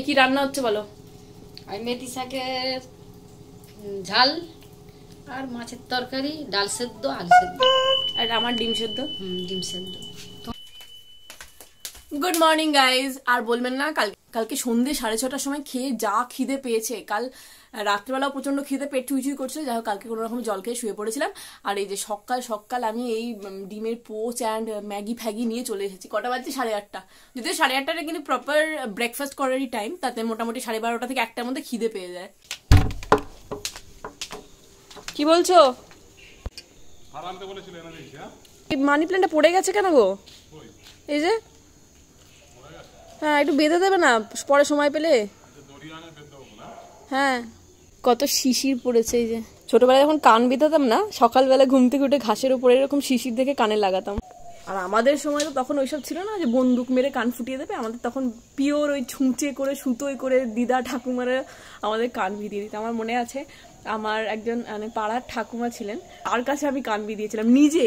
এই কি রান্না হচ্ছে বলো? আমি মেথি শাকের ঝাল আর মাছের তরকারি ডাল সেদ্ধ আলু সেদ্ধ। আর আমার ডিম সেদ্ধ? হুম, ডিম সেদ্ধ। গুড মর্নিং গাইজ আর বলবেন না কাল কালকে সন্ধে সাড়ে ছটার সময় খেয়ে যা খিদে পেয়েছে। কাল রাত্রেবেলাও প্রচণ্ড খিদে পেট চুই চুই করছিল। যাই হোক কালকে কোনো রকম জল খেয়ে শুয়ে পড়েছিলাম। আর এই যে সকাল সকাল আমি এই ডিমের পোচ অ্যান্ড ম্যাগি ফ্যাগি নিয়ে চলে এসেছি। কটা বাজছে? সাড়ে আটটা। যদিও সাড়ে আটটাটা কিন্তু প্রপার ব্রেকফাস্ট করারই টাইম তাতে মোটামুটি সাড়ে বারোটা থেকে একটার মধ্যে খিদে পেয়ে যায়। কি বলছো? মানি প্ল্যান্টটা পড়ে গেছে কেন গো? এই যে একটু বেঁধে দেবে না? পরে সময় পেলে? হ্যাঁ। কত শিশির পড়েছে এই যে। ছোটবেলায় যখন কান বেঁধাতাম না, সকালবেলা ঘুম থেকে উঠে ঘাসের উপরে এরকম শিশির দেখে কানে লাগাতাম। আর আমাদের সময় তো তখন ওইসব ছিল না যে বন্দুক মেরে কান ফুটিয়ে দেবে, আমাদের তখন পিওর ওই ছুঁচে করে, সুতোয় করে দিদা ঠাকুমারা আমাদের কান ভিদিয়ে দিত। আমার মনে আছে, আমার একজন মানে পাড়ার ঠাকুমা ছিলেন, তার কাছে আমি কান ভিদিয়েছিলাম নিজে।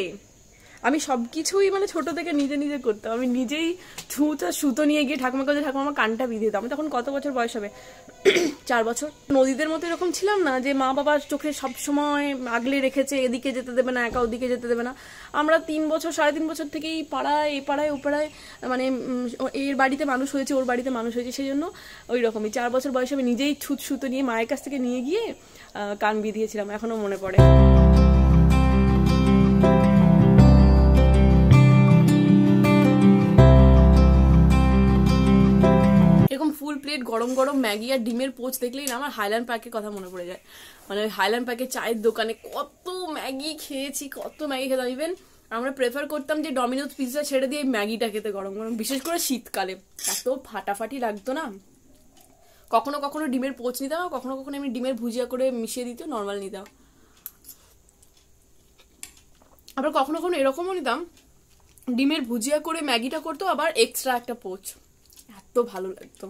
আমি সব কিছুই মানে ছোট থেকে নিজে নিজে করতাম। আমি নিজেই ছুঁচা, সুতো নিয়ে গিয়ে ঠাকুমার কাছে ঠাকুমা আমার কানটা বিঁধে দিতাম তখন কত বছর বয়স হবে? চার বছর। নদীদের মতো এরকম ছিলাম না যে মা বাবার চোখে সব সময় আগলে রেখেছে, এদিকে যেতে দেবে না, একা ওদিকে যেতে দেবে না। আমরা তিন বছর, সাড়ে তিন বছর থেকেই পাড়ায়, এ পাড়ায়, ও পাড়ায় মানে এর বাড়িতে মানুষ হয়েছে, ওর বাড়িতে মানুষ হয়েছে সেই জন্য ওই রকমই চার বছর বয়সে আমি নিজেই ছুত সুতো নিয়ে মায়ের কাছ থেকে নিয়ে গিয়ে কান বিধিয়েছিলাম, এখনও মনে পড়ে। ফুল প্লেট গরম গরম ম্যাগি আর ডিমের পোচ দেখলেই না আমার হাইল্যান্ড পার্কের কথা মনে পড়ে যায়। মানে হাইল্যান্ড পার্কের চায়ের দোকানে কত ম্যাগি খেয়েছি, কত ম্যাগি খেতাম। ইভেন আমরা প্রেফার করতাম যে ডমিনোজ পিৎজা ছেড়ে দিয়ে ম্যাগিটা খেতে গরম গরম, বিশেষ করে শীতকালে। এত ফাটাফাটি লাগতো না। কখনো কখনো ডিমের পোচ নিতাম আর কখনো কখনো আমি ডিমের ভুজিয়া করে মিশিয়ে দিত নর্মাল নিতাম। আবার কখনো কখনো এরকমও নিতাম, ডিমের ভুজিয়া করে ম্যাগিটা করতো, আবার এক্সট্রা একটা পোচ। এত ভালো লাগতো।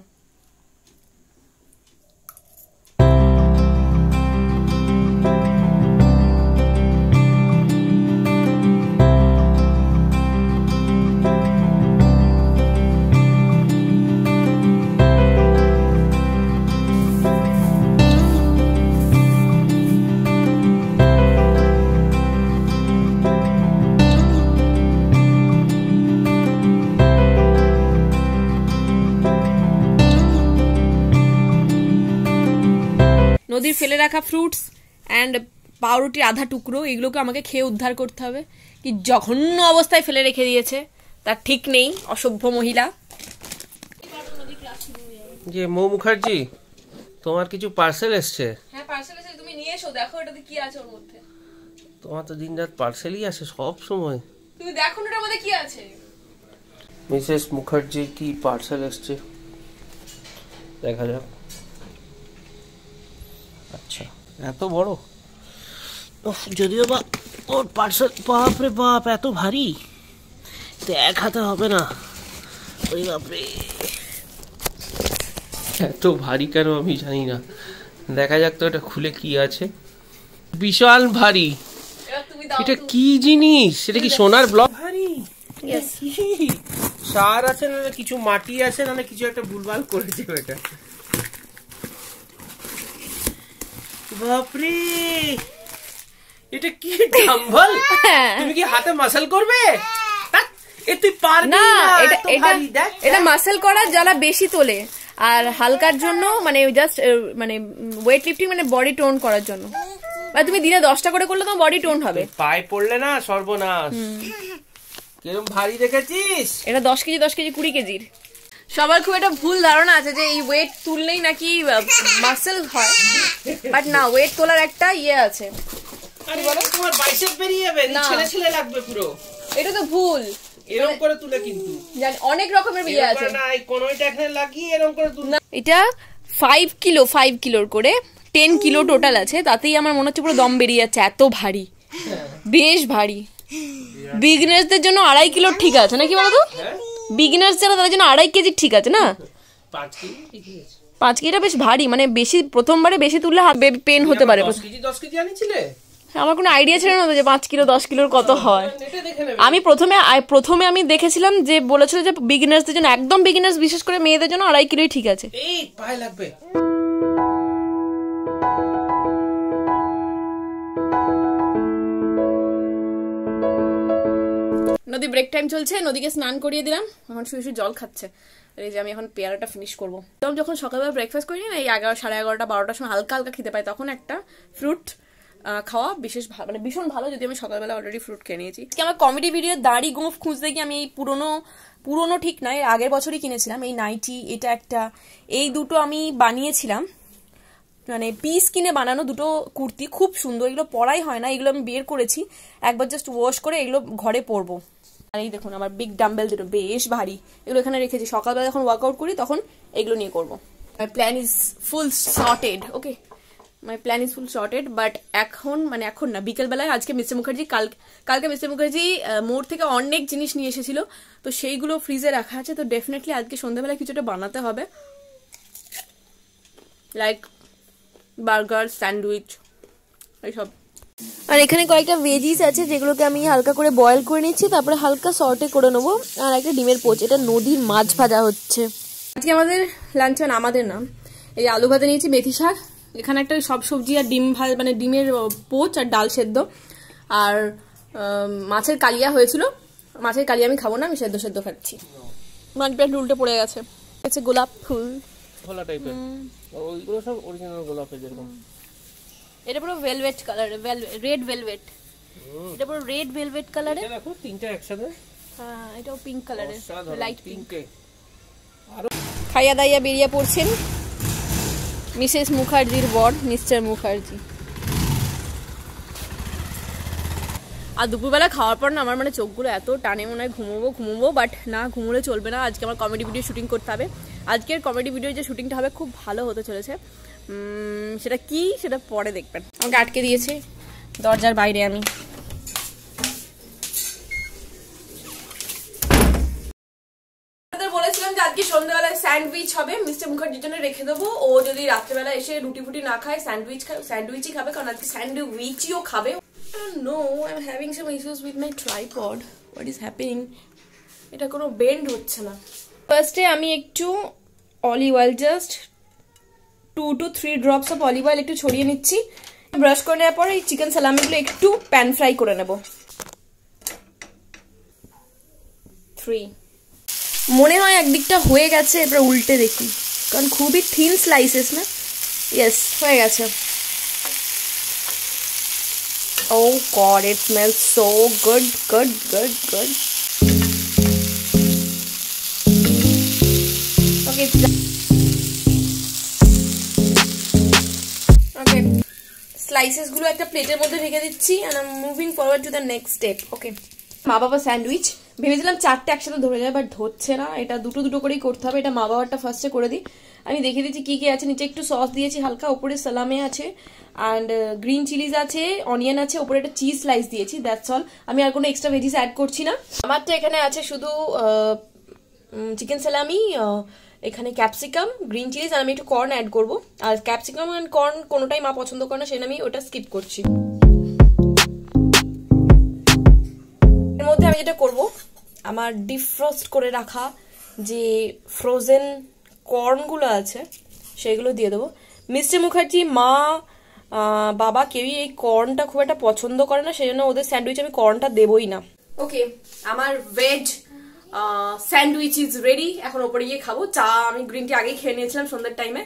ফেলে রাখা ফ্রুটস অ্যান্ড পাউরুটির আধা টুকরো এগুলোকে আমাকে খেয়ে উদ্ধার করতে হবে। কি জঘন্য অবস্থায় ফেলে রেখে দিয়েছে। তার ঠিক নেই অসভ্য মহিলা। যে মৌ মুখার্জি তোমার কিছু পার্সেল এসছে? হ্যাঁ পার্সেল এসে তুমি নিয়ে এসো দেখো এটাতে কি আছে ওর মধ্যে। তোমার তো দিন রাত পার্সেলই আসে সব সময়। তুমি দেখো না এটার মধ্যে কি আছে। মিসেস মুখার্জির কি পার্সেল এসছে? দেখা যাক। আচ্ছা। এত বড়? যদিও বা ওর পার্সেল বাপ রে বাপ এত ভারী? তো এক হাতে হবে না। ওরে বাপরে এত ভারী কেন আমি জানি না। দেখা যাক তো এটা খুলে কি আছে। বিশাল ভারী। এটা কি জিনিস? এটা কি সোনার ব্লক? ভারী? সার আছে না কিছু মাটি আছে না কিছু একটা ভুলভাল করেছে এটা বাপরে! এটা কি ডাম্বল? তুমি কি হাতে মাসাল করবে? এ তুই পারবি না এটা এটা এটা। মাসেল করা যারা বেশি তোলে আর হালকার জন্য মানে জাস্ট মানে ওয়েট লিফটিং মানে বডি টোন করার জন্য। মানে তুমি দিনে দশটা করে করলে তোমার বডি টোন হবে। পায়ে পড়লে না সর্বনাশ। কিরম ভারী দেখেছিস? এটা দশ কেজি দশ কেজি কুড়ি কেজির। সবার খুব একটা ভুল ধারণা আছে যে এই ওয়েট তুললেই নাকি মাসেল হয়। বাট না ওয়েট তোলার একটা ইয়ে আছে। তোমার বাইসেপ বেরিয়ে যাবে ছেলে ছেলে লাগবে পুরো। এটা তো ভুল। এরকম করে তুলে কিন্তু। জানি অনেক রকমের ইয়ে আছে। না কোনোটা এখানে লাগিয়ে এরকম করে তুলে। এটা ফাইভ কিলো ফাইভ কিলোর করে। টেন কিলো টোটাল আছে তাতেই আমার মনে হচ্ছে পুরো দম বেরিয়ে যাচ্ছে এত ভারী। বেশ ভারী। বিগনার্সদের জন্য আড়াই কিলো ঠিক আছে নাকি বলতো বিগনার্স যারা তাদের জন্য আড়াই কেজি ঠিক আছে না? পাঁচ কেজিটা বেশ ভারী মানে বেশি প্রথমবারে বেশি তুললে পেন হতে পারে। আনিছিলে? আমার কোনো আইডিয়া ছিল না যে পাঁচ কিলো দশ কিলোর কত হয়। আমি প্রথমে প্রথমে আমি দেখেছিলাম যে বলেছিল যে বিগিনার্সদের জন্য একদম বিগিনার্স বিশেষ করে মেয়েদের জন্য আড়াই কিলোই ঠিক আছে। এই পায়ে লাগবে। নদী ব্রেক টাইম চলছে, নদীকে স্নান করিয়ে দিলাম, এখন শুয়ে শুয়ে জল খাচ্ছে। এই যে আমি এখন পেয়ারাটা ফিনিশ করব। তখন যখন সকালবেলা ব্রেকফাস্ট করি না, এই এগারো, সাড়ে এগারোটা, বারোটার সময় হালকা হালকা খেতে পাই তখন একটা ফ্রুট খাওয়া বিশেষ ভালো মানে ভীষণ ভালো যদি আমি সকালবেলা অলরেডি ফ্রুট খেয়ে নিয়েছি। আমার কমেডি ভিডিও দাড়ি, গোঁফ খুঁজতে গিয়ে আমি এই পুরনো পুরনো ঠিক নয় আগের বছরই কিনেছিলাম, এই নাইটি এটা একটা, এই দুটো আমি বানিয়েছিলাম। মানে পিস কিনে বানানো দুটো কুর্তি, খুব সুন্দর। এগুলো পরাই হয় না, এগুলো আমি বের করেছি। একবার জাস্ট ওয়াশ করে এগুলো ঘরে পরবো। আর এই দেখুন, আমার বিগ ডাম্বেল দুটো বেশ ভারী। এগুলো এখানে রেখেছি। সকালবেলা যখন ওয়ার্কআউট করি, তখন এগুলো নিয়ে করব। My plan is full sorted okay my plan is full sorted but এখন মানে এখন না, বিকেলবেলায় আজকে মিস্টার মুখার্জি, কাল, কালকে মিস্টার মুখার্জি মোড় থেকে অনেক জিনিস নিয়ে এসেছিল। তো সেইগুলো ফ্রিজে রাখা আছে। তো ডেফিনেটলি আজকে সন্ধ্যাবেলায় কিছুটা বানাতে হবে। লাইক বার্গার স্যান্ডউইচ এইসব। আর এখানে কয়েকটা ভেজিস আছে যেগুলোকে আমি হালকা করে বয়েল করে নিচ্ছি তারপরে হালকা সর্টে করে নেব। আর একটা ডিমের পোচ এটা নদীর মাছ ভাজা হচ্ছে। আজকে আমাদের লাঞ্চ মানে আমাদের নাম এই আলু ভাজা নিয়েছি মেথি শাক। এখানে একটা সব সবজি আর ডিম ভাজ মানে ডিমের পোচ আর ডাল সেদ্ধ। আর মাছের কালিয়া হয়েছিল। মাছের কালিয়া আমি খাব না আমি সেদ্ধ সেদ্ধ খাচ্ছি। মাছ প্যান্ট উল্টে পড়ে গেছে। গোলাপ ফুল। খোলা টাইপের ওইগুলো সব অরিজিনাল গোলাপের যেরকম। এটা পুরো ভেলভেট কালার রেড ভেলভেট এটা পুরো রেড ভেলভেট কালারে এটা দেখো তিনটা একসাথে। হ্যাঁ এটাও পিঙ্ক কালারের লাইট পিঙ্ক খাইয়া দাইয়া বেরিয়ে পড়ছেন মিসেস মুখার্জির বর মিস্টার মুখার্জি। আর দুপুরবেলা খাওয়ার পর না আমার মানে চোখগুলো এত টানে মনে হয় ঘুমোবো ঘুমোবো বাট না ঘুমোলে চলবে না। আজকে আমার কমেডি ভিডিও শুটিং করতে হবে। আজকের কমেডি ভিডিও যে শুটিংটা হবে, খুব ভালো হতে চলেছে। সেটা কি, সেটা পরে দেখবেন। আমাকে আটকে দিয়েছে, দরজার বাইরে আমি। আজকে স্যান্ডউইচ হবে, মিস্টার রেখে দেবো। ও যদি এসে রুটি ফুটি না খায়, স্যান্ডউইচ খাবে, কারণ আজকে খাবে। Some issues my is happening এটা কোনো বেন্ড হচ্ছে না। ফার্স্টে আমি একটু olive oil just two two three drops of olive oil একটু ছড়িয়ে নিচ্ছি। ব্রাশ করে নেওয়ার পরে এই চিকেন সালামিগুলো একটু প্যান ফ্রাই করে নেব। থ্রি মনে হয় একদিকটা হয়ে গেছে, এবার উল্টে দেখি। কারণ খুবই থিন স্লাইসেস না? ইয়েস হয়ে গেছে। ও god it smells so good good good good স্লাইসেসগুলো একটা প্লেটের মধ্যে রেখে দিচ্ছি I am moving forward to the next step okay মা বাবা স্যান্ডউইচ। ভেবেছিলাম চারটে একসাথে ধরে যায় বাট ধরছে না। এটা দুটো দুটো করেই করতে হবে, এটা মা বাবারটা ফার্স্টে করে দিই। আমি দেখে দিচ্ছি কি কি আছে, নিচে একটু সস দিয়েছি হালকা উপরে সালামে আছে অ্যান্ড গ্রিন চিলিজ আছে অনিয়ন আছে উপরে একটা চিজ স্লাইস দিয়েছি দ্যাটস অল আমি আর কোনো এক্সট্রা ভেজিস অ্যাড করছি না। আমারটা এখানে আছে শুধু চিকেন সালামি এখানে ক্যাপসিকাম গ্রিন চিলিজ আর আমি একটু কর্ন অ্যাড করব। আর ক্যাপসিকাম অ্যান্ড কর্ন কোনোটাই মা পছন্দ করে না সেটা আমি ওটা স্কিপ করছি। এর মধ্যে আমি যেটা করব, আমার ডিফ্রস্ট করে রাখা যে ফ্রোজেন কর্নগুলো আছে, সেগুলো দিয়ে দেবো। মিস্টার মুখার্জি, মা বাবা কেউই এই কর্নটা খুব একটা পছন্দ করে না সেই জন্য ওদের স্যান্ডউইচ আমি কর্নটা দেবই না। ওকে আমার ভেজ স্যান্ডউইচ ইজ রেডি। এখন ওপরে গিয়ে খাব। চা আমি গ্রিন টি আগেই খেয়ে নিয়েছিলাম সন্ধ্যের টাইমে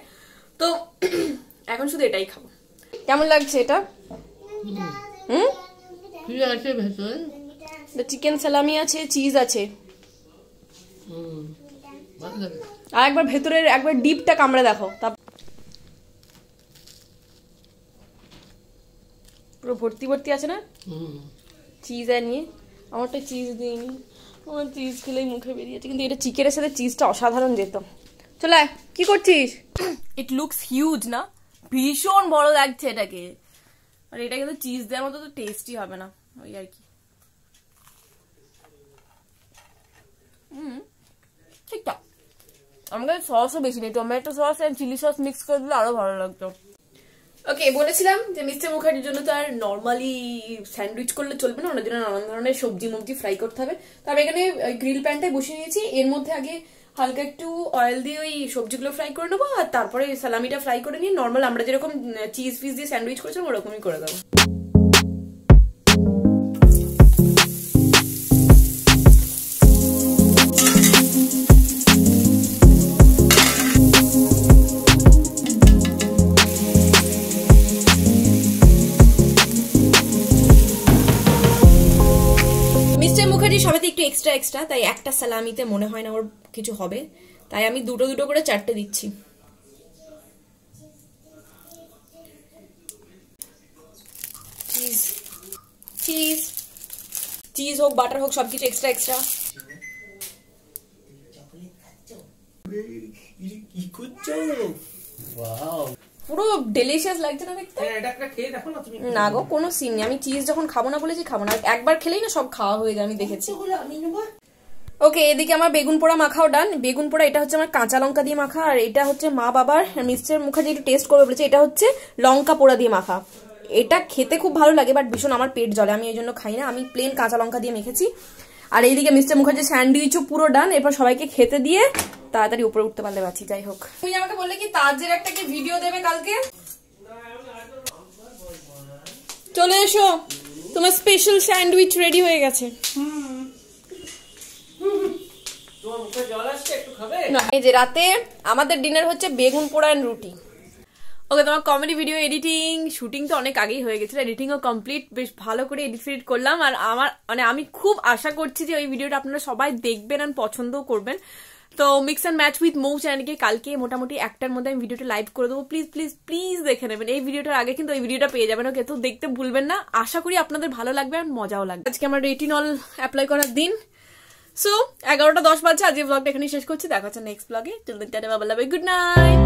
তো এখন শুধু এটাই খাব। কেমন লাগছে এটা? হুম? আছে ভেতরে? চিকেন সালামি আছে চিজ আছে। আর একবার ভেতরের একবার ডিপটা কামড়ে দেখো। তারপর পুরো ভর্তি ভর্তি আছে না? হুম। চিজ আর নিয়ে। আমারটা চিজ দিইনি। আমার চিজ খেলেই মুখে বেরিয়েছে, কিন্তু এটা চিকেনের সাথে চিজটা অসাধারণ যেত। চলে কি করছিস? ইট লুকস হিউজ না? ভীষণ বড় লাগছে এটাকে। আর এটা কিন্তু চিজ দেওয়ার মতো তো টেস্টি হবে না। ওই আর কি। হুম, ঠিকঠাক। আমার কাছে সসও বেশি নেই। Tomato sauce and chilli sauce mix করে দিলে আরও ভালো লাগতো। ওকে, বলেছিলাম যে মিস্টার মুখার্জির জন্য তো আর নর্মালি স্যান্ডউইচ করলে চলবে না, ওনার জন্য নানান ধরনের সবজি মবজি ফ্রাই করতে হবে। তবে এখানে গ্রিল প্যানটাই বসিয়ে নিয়েছি। এর মধ্যে আগে হালকা একটু অয়েল দিয়ে ওই সবজিগুলো ফ্রাই করে নেব, আর তারপরে সালামিটা ফ্রাই করে নিয়ে নর্মাল আমরা যেরকম চিজ ফিজ দিয়ে স্যান্ডউইচ করেছিলাম, ওরকমই করে দেবো। এক্সট্রা তাই একটা সালামিতে মনে হয় না ওর কিছু হবে। তাই আমি দুটো দুটো করে চারটে দিচ্ছি। চিজ চিজ হোক বাটার হোক, সবকিছু এক্সট্রা এক্সট্রা কি করছ পুরো ডেলিশিয়াস লাগছে না দেখতে? হ্যাঁ না গো কোনো সিন নেই। আমি চিজ যখন খাব না বলেছি খাব না। একবার খেলেই না সব খাওয়া হয়ে যায় আমি দেখেছি। ওকে এদিকে আমার বেগুন পোড়া মাখাও ডান বেগুন পোড়া এটা হচ্ছে আমার কাঁচা লঙ্কা দিয়ে মাখা আর এটা হচ্ছে মা বাবার মিস্টার মুখার্জি একটু টেস্ট করবে বলেছে। এটা হচ্ছে লঙ্কা পোড়া দিয়ে মাখা। এটা খেতে খুব ভালো লাগে বাট ভীষণ আমার পেট জ্বলে। আমি এই জন্য খাই না। আমি প্লেন কাঁচা লঙ্কা দিয়ে মেখেছি। আর এইদিকে মিস্টার মুখার্জি স্যান্ডউইচও পুরো ডান এরপর সবাইকে খেতে দিয়ে তাড়াতাড়ি উপরে উঠতে পারলে বাঁচি যাই হোক। তুমি আমাকে বললে কি তাজের একটা কি ভিডিও দেবে কালকে? চলে এসো। তোমার স্পেশাল স্যান্ডউইচ রেডি হয়ে গেছে। তোমার মুখে জল আসছে একটু খাবে? না এই যে রাতে আমাদের ডিনার হচ্ছে বেগুন পোড়া রুটি। ওকে তোমার কমেডি ভিডিও এডিটিং শুটিং তো অনেক আগেই হয়ে গেছিল এডিটিংও কমপ্লিট বেশ ভালো করে এডিট ফেডিট করলাম। আর আমার মানে আমি খুব আশা করছি যে ওই ভিডিওটা আপনারা সবাই দেখবেন আর পছন্দও করবেন। তো mix and match with Mou চ্যানেলকে কালকে মোটামুটি একটার মধ্যে আমি ভিডিওটা লাইভ করে দেবো। প্লিজ প্লিজ প্লিজ দেখে নেবেন। এই ভিডিওটার আগে কিন্তু ওই ভিডিওটা পেয়ে যাবেন। ওকে, তো দেখতে ভুলবেন না। আশা করি আপনাদের ভালো লাগবে আর মজাও লাগবে। আজকে আমার রেটিনল অ্যাপ্লাই করার দিন। সো এগারোটা দশ বাজছে। আজকে ব্লগটা এখানে শেষ করছি। দেখা হচ্ছে নেক্সট ব্লগে দেন টাটা বাবা গুড নাইট